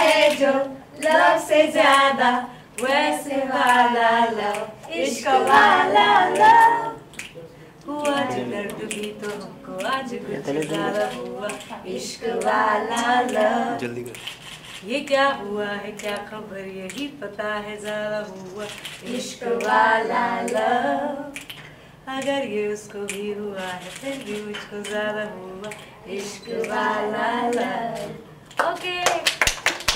है जो लव से ज़्यादा वैसे वाला लव इश्क वाला लव हुआ जो दर्द भी तो हमको आज कुछ ज़्यादा हुआ इश्क वाला लव जल्दी कर। ये क्या हुआ है क्या खबर यही पता है जरा हुआ इश्क वाला लव अगर ये उसको भी हुआ है फिर भी मुझको ज़्यादा हुआ इश्क वाला लव ओके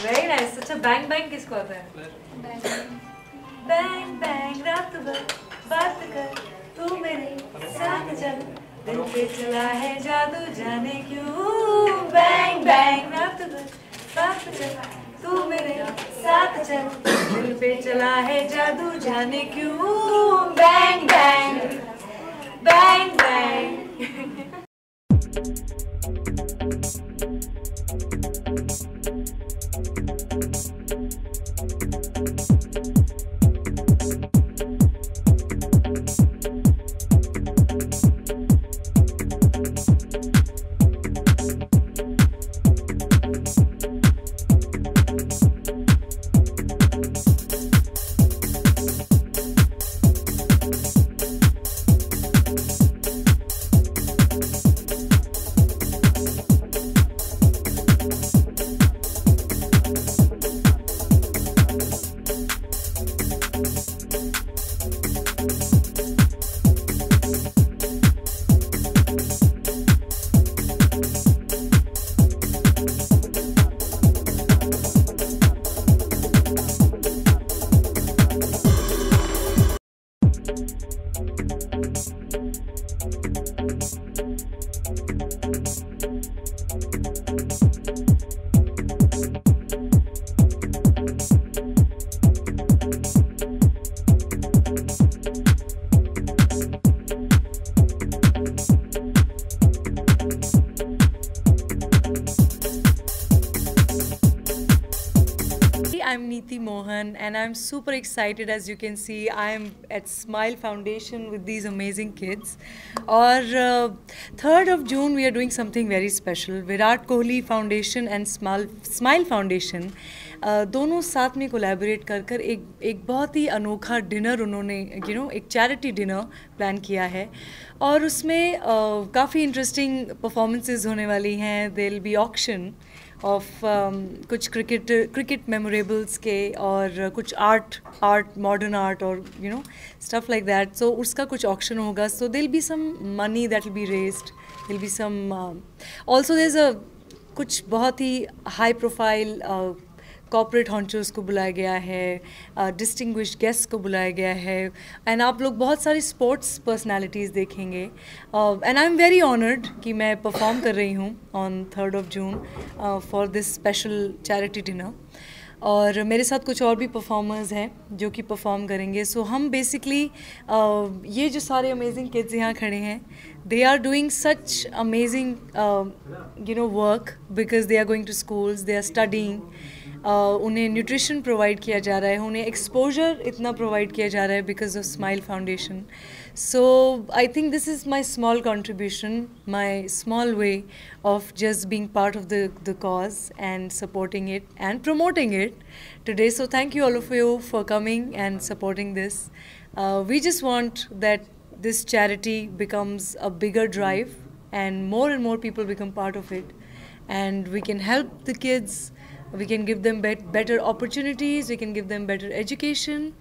वेरी नाइस अच्छा बैंग बैंग किसको आता है? बैंग बैंग रात भर बात कर। तू मेरे साथ चल। दिल पे चला है जादू जाने क्यों? बैंग बैंग रात भर बात चल तू मेरे साथ चल। दिल पे चला है जादू जाने क्यों? Bang Bang Mohan, and I'm super excited. As you can see, I'm at Smile Foundation with these amazing kids. Uh, 3rd of June, we are doing something very special. Virat Kohli Foundation and Smile Smile Foundation uh, दोनों साथ में collaborate कर कर एक एक बहुत ही अनोखा dinner उन्होंने यू नो एक चैरिटी डिनर प्लान किया है और उसमें uh, काफ़ी इंटरेस्टिंग परफॉर्मेंसेस होने वाली हैं देल बी ऑक्शन ऑफ़ कुछ क्रिकेट क्रिकेट मेमोरेबल्स के और कुछ आर्ट आर्ट मॉडर्न आर्ट और you know stuff like that so उसका कुछ ऑप्शन होगा. So there'll be some money that will be raised there'll be some also there a कुछ बहुत ही हाई प्रोफ़ाइल कॉपरेट हॉन्चर्स को बुलाया गया है डिस्टिंग्विश गेस्ट को बुलाया गया है एंड आप लोग बहुत सारी स्पोर्ट्स पर्सनालिटीज़ देखेंगे। And I am very honoured कि मैं परफॉर्म कर रही हूँ on third of June for this special charity dinner और मेरे साथ कुछ और भी परफॉर्मर्स हैं जो कि परफॉर्म करेंगे। सो so, हम बेसिकली uh, ये जो सारे अमेजिंग किड्स यहाँ खड़े हैं they are doing such amazing you know work because they are going to schools they are studying उन्हें न्यूट्रिशन प्रोवाइड किया जा रहा है उन्हें एक्सपोजर इतना प्रोवाइड किया जा रहा है because of smile foundation so I think this is my small contribution my small way of just being part of the, the cause and supporting it and promoting it today. So, thank you all of you for coming and supporting this. Uh, we just want that this charity becomes a bigger drive and more and more people become part of it. And we can help the kids, we can give them bet- better opportunities, we can give them better education.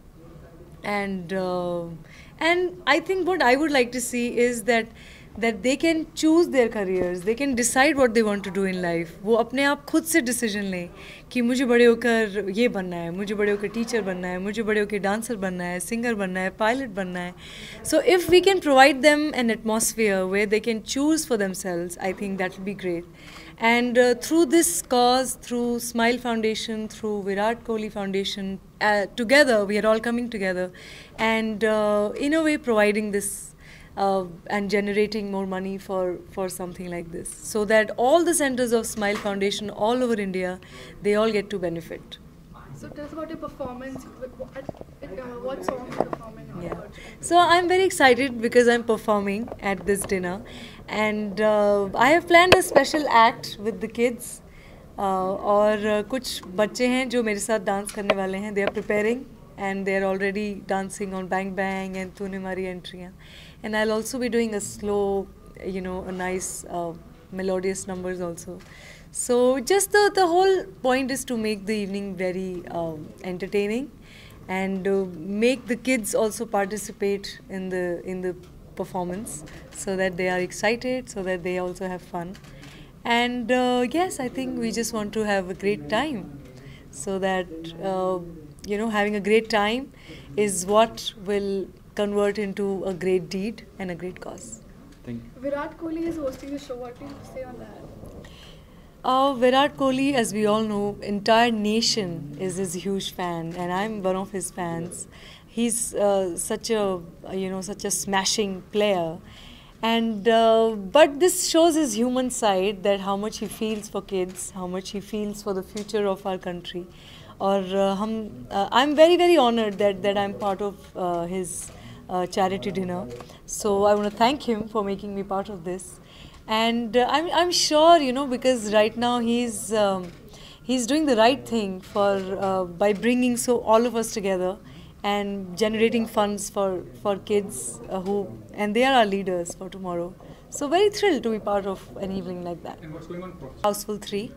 And, uh, and I think what I would like to see is that that they can choose their careers they can decide what they want to do in life वो अपने आप खुद से decision लें कि मुझे बड़े होकर ये बनना है मुझे बड़े होकर टीचर बनना है मुझे बड़े होकर डांसर बनना है सिंगर बनना है पायलट बनना है so if we can provide them an atmosphere way they can choose for them sales I think that will be great And uh, through this cause, through Smile Foundation, through Virat Kohli Foundation, uh, together we are all coming together, and uh, in a way providing this uh, and generating more money for for something like this, so that all the centers of Smile Foundation all over India, they all get to benefit. So tell us about your performance. What, uh, what song you performing? on Yeah. Virgin? So I'm very excited because I'm performing at this dinner, and uh, I have planned a special act with the kids. Uh, और uh, कुछ बच्चे हैं जो मेरे साथ dance करने वाले हैं they are preparing and they're already dancing on Bang Bang and Tune Maari Entriyaan. And I'll also be doing a slow, you know, a nice uh, melodious numbers also. So just the, the whole point is to make the evening very um, entertaining and uh, make the kids also participate in the in the performance so that they are excited so that they also have fun and uh, yes i think we just want to have a great time so that uh, you know having a great time is what will convert into a great deed and a great cause Thank you. Virat Kohli is hosting the show. What do you say on that? Uh, Virat Kohli, as we all know, entire nation is his huge fan, and I'm one of his fans. He's uh, such a you know such a smashing player, and uh, but this shows his human side that how much he feels for kids, how much he feels for the future of our country. Or uh, uh, I'm very very honored that that I'm part of uh, his uh, charity dinner. So I want to thank him for making me part of this and uh, I'm, I'm sure you know because right now he's um, he's doing the right thing for uh, by bringing so all of us together and generating funds for for kids uh, who and they are our leaders for tomorrow so very thrilled to be part of an evening like that And what's going on? houseful 3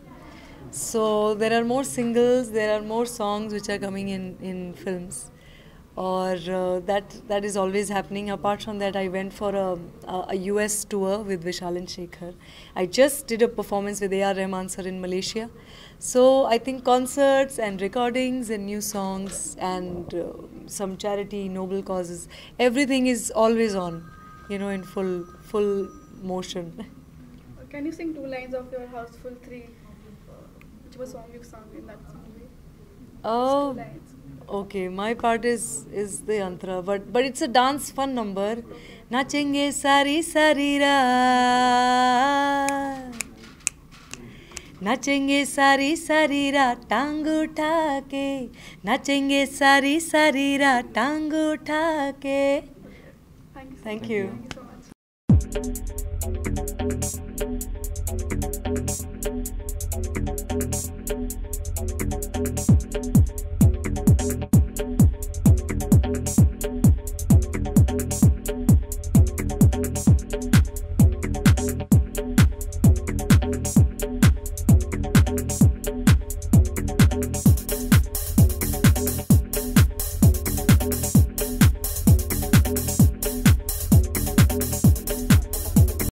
so there are more singles there are more songs which are coming in in films. Or uh, that that is always happening. Apart from that i went for a, a, a us tour with vishal and shekhar. I just did a performance with ar rahman sir in malaysia. So i think concerts and recordings and new songs and uh, some charity noble causes everything is always on you know in full full motion. Can you sing two lines of your Houseful 3? Okay my part is is the यंत्र but but it's a dance fun number नाचेंगे सारी सारी रा नाचेंगे सारी सारी रा टांग उठा के। नाचेंगे सारी सारी रा टांग उठा के। Thank you